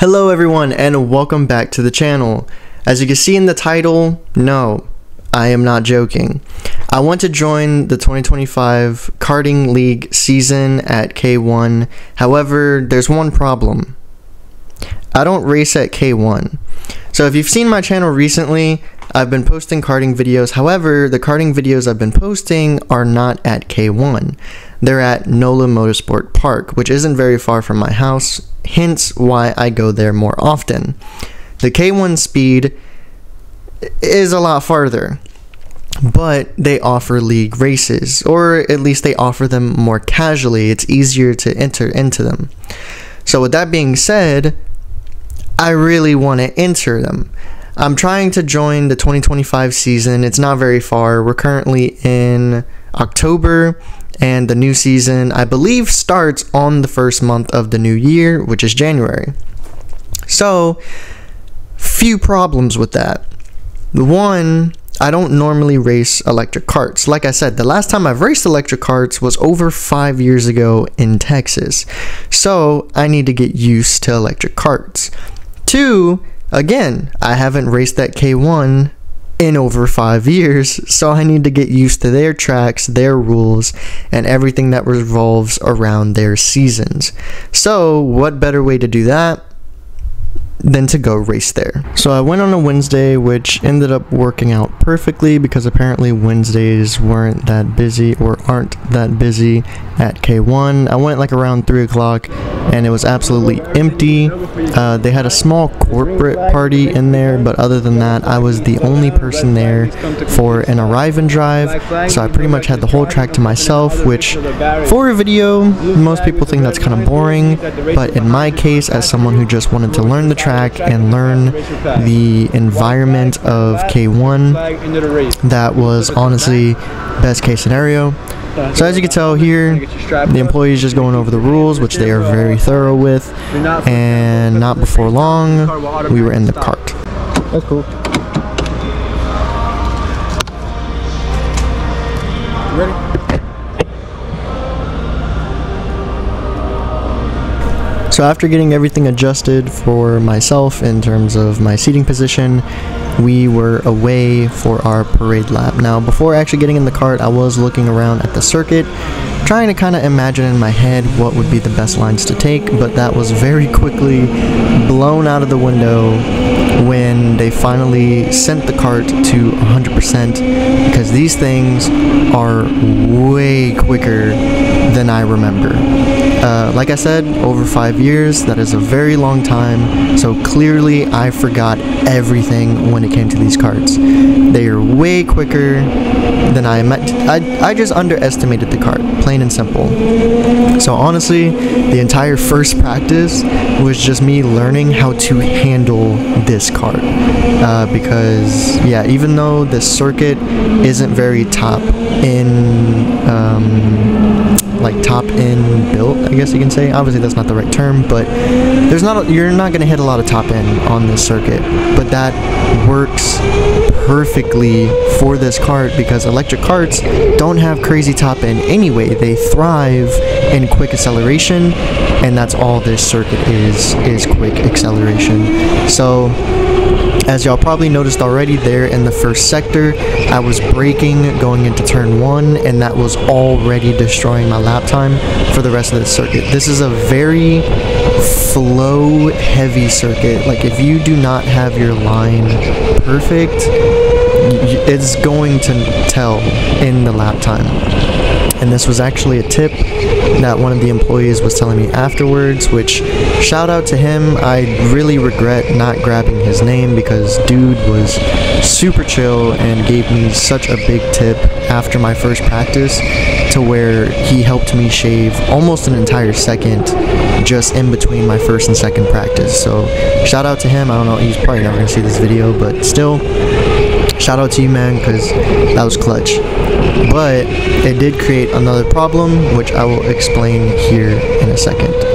Hello everyone and welcome back to the channel. As you can see in the title, no, I am not joking. I want to join the 2025 karting league season at K1. However, there's one problem. I don't race at K1. So if you've seen my channel recently, I've been posting karting videos. However, the karting videos I've been posting are not at K1. They're at NOLA Motorsport Park, which isn't very far from my house, hence why I go there more often. The K1 speed is a lot farther, but they offer league races, or at least they offer them more casually. It's easier to enter into them. So, with that being said, I really want to enter them. I'm trying to join the 2025 season. It's not very far. We're currently in October, and the new season, I believe, starts on the first month of the new year, which is January. So, few problems with that. One, I don't normally race electric carts. Like I said, the last time I've raced electric carts was over five years ago in Texas. So I need to get used to electric carts. Two, again, I haven't raced that K1 in over five years, so I need to get used to their tracks, their rules, and everything that revolves around their seasons. So, what better way to do that than to go race there. So I went on a Wednesday, which ended up working out perfectly because apparently Wednesdays weren't that busy or aren't that busy at K1. I went like around 3 o'clock and it was absolutely empty. Uh, they had a small corporate party in there, but other than that, I was the only person there for an arrive and drive. So I pretty much had the whole track to myself, which for a video, most people think that's kind of boring, but in my case, as someone who just wanted to learn the track, track and learn the environment of K1. That was honestly best case scenario. So as you can tell here, the employee is just going over the rules, which they are very thorough with, and not before long, we were in the cart. That's cool. Ready? So after getting everything adjusted for myself in terms of my seating position, we were away for our parade lap. Now, before actually getting in the cart, I was looking around at the circuit, trying to kind of imagine in my head what would be the best lines to take, but that was very quickly blown out of the window when they finally sent the cart to 100% because these things are way quicker than I remember. Uh, like I said, over five years, that is a very long time, so clearly I forgot everything when it came to these cards. They are way quicker than I met. I, I just underestimated the cart, plain and simple. So honestly, the entire first practice was just me learning how to handle this cart. Uh, because, yeah, even though the circuit isn't very top in um, like top end built, I guess you can say. Obviously, that's not the right term, but there's not a, you're not going to hit a lot of top end on this circuit, but that works perfectly for this cart because electric carts don't have crazy top end anyway. They thrive in quick acceleration, and that's all this circuit is is quick acceleration. So as y'all probably noticed already there in the first sector, I was braking going into turn one and that was already destroying my lap time for the rest of the circuit. This is a very flow heavy circuit. Like if you do not have your line perfect, it's going to tell in the lap time. And this was actually a tip that one of the employees was telling me afterwards, which shout out to him. I really regret not grabbing his name because dude was super chill and gave me such a big tip after my first practice to where he helped me shave almost an entire second just in between my first and second practice. So shout out to him. I don't know, he's probably never gonna see this video, but still shout out to you man because that was clutch. But it did create another problem which I will explain here in a second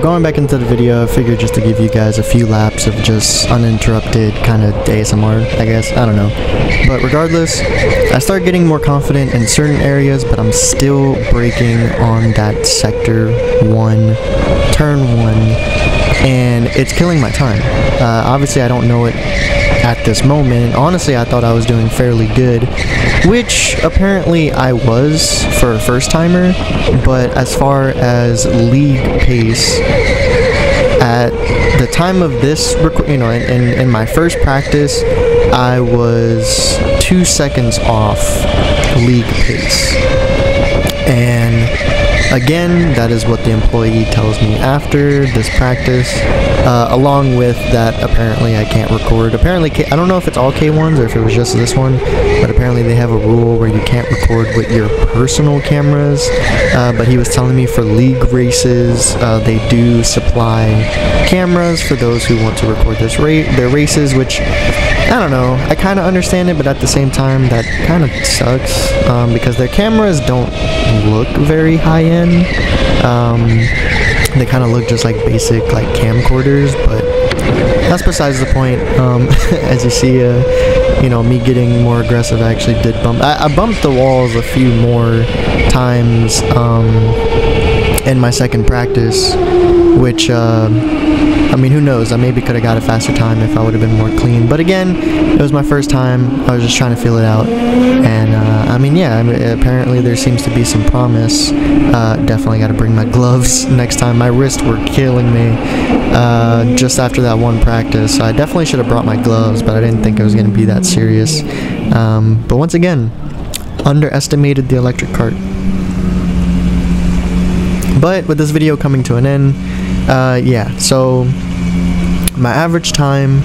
going back into the video, I figured just to give you guys a few laps of just uninterrupted kind of ASMR, I guess. I don't know. But regardless, I start getting more confident in certain areas, but I'm still braking on that sector 1, turn 1, and it's killing my time. Uh, obviously, I don't know it at this moment. Honestly, I thought I was doing fairly good, which apparently I was for a first timer, but as far as league pace, at the time of this, you know, in, in my first practice, I was two seconds off league pace. And Again, that is what the employee tells me after this practice. Uh, along with that, apparently I can't record. Apparently, K- I don't know if it's all K1s or if it was just this one, but apparently they have a rule where you can't record with your personal cameras. Uh, but he was telling me for league races, uh, they do supply cameras for those who want to record this ra- their races, which I don't know. I kind of understand it, but at the same time, that kind of sucks um, because their cameras don't look very high end. Um, they kind of look just like basic like camcorders, but that's besides the point. Um, as you see, uh, you know, me getting more aggressive I actually did bump. I, I bumped the walls a few more times um, in my second practice, which. Uh, I mean, who knows? I maybe could have got a faster time if I would have been more clean. But again, it was my first time. I was just trying to feel it out. And, uh, I mean, yeah, I mean, apparently there seems to be some promise. Uh, definitely got to bring my gloves next time. My wrists were killing me uh, just after that one practice. So I definitely should have brought my gloves, but I didn't think it was going to be that serious. Um, but once again, underestimated the electric cart. But with this video coming to an end, uh, yeah, so my average time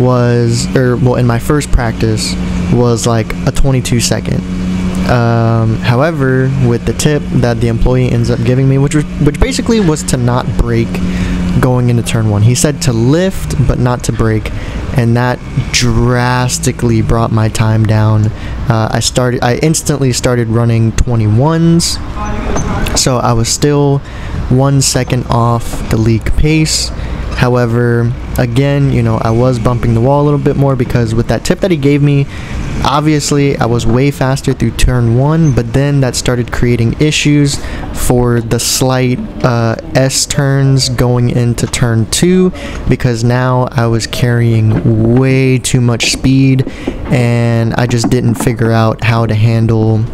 was, or well, in my first practice was like a 22 second. Um, however, with the tip that the employee ends up giving me, which was, which basically was to not brake going into turn one, he said to lift but not to brake, and that drastically brought my time down. Uh, I started, I instantly started running 21s, so I was still one second off the league pace. However, again, you know, I was bumping the wall a little bit more because with that tip that he gave me, obviously I was way faster through turn one, but then that started creating issues for the slight uh, S turns going into turn two because now I was carrying way too much speed and I just didn't figure out how to handle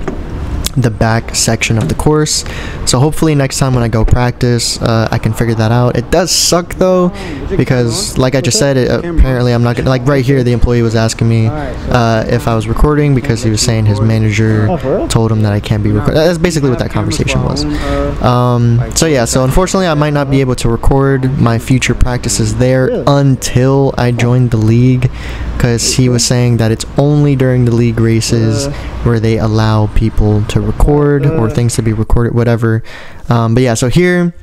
the back section of the course. So hopefully next time when I go practice, uh, I can figure that out. It does suck though, because like I just said, it, apparently I'm not gonna like right here. The employee was asking me uh, if I was recording because he was saying his manager told him that I can't be recording. That's basically what that conversation was. Um, so yeah, so unfortunately I might not be able to record my future practices there until I join the league because he was saying that it's only during the league races where they allow people to record or things to be recorded, whatever. Um, but yeah, so here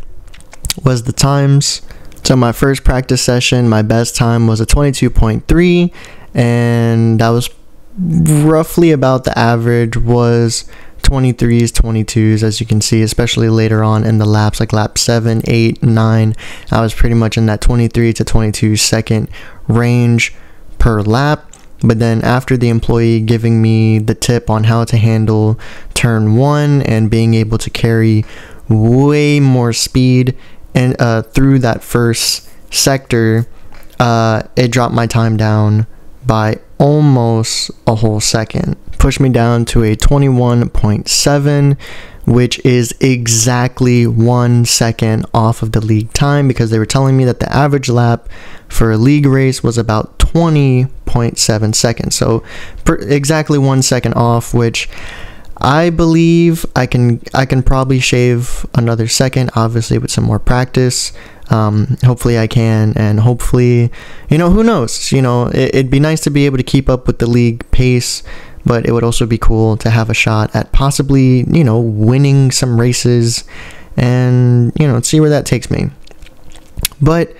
was the times. So my first practice session, my best time was a 22.3, and that was roughly about the average was 23s 22s as you can see especially later on in the laps like lap 7 8 9 i was pretty much in that 23 to 22 second range per lap but then after the employee giving me the tip on how to handle turn one and being able to carry way more speed and uh, through that first sector, uh, it dropped my time down by almost a whole second. Pushed me down to a 21.7 which is exactly one second off of the league time because they were telling me that the average lap for a league race was about 20.7 seconds. So per, exactly one second off, which I believe I can I can probably shave another second, obviously with some more practice. Um, hopefully I can, and hopefully, you know, who knows? You know, it, it'd be nice to be able to keep up with the league pace but it would also be cool to have a shot at possibly, you know, winning some races and, you know, see where that takes me. But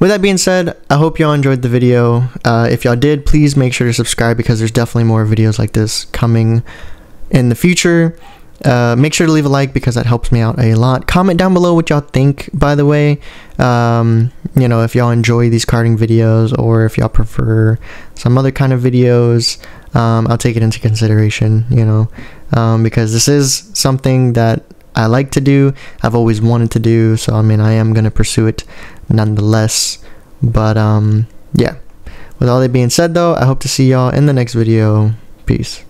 with that being said, I hope y'all enjoyed the video. Uh, if y'all did, please make sure to subscribe because there's definitely more videos like this coming in the future. uh, make sure to leave a like because that helps me out a lot. Comment down below what y'all think, by the way. Um, you know, if y'all enjoy these karting videos or if y'all prefer some other kind of videos, um, I'll take it into consideration, you know, um, because this is something that I like to do. I've always wanted to do, so I mean, I am going to pursue it nonetheless. But, um, yeah. With all that being said, though, I hope to see y'all in the next video. Peace.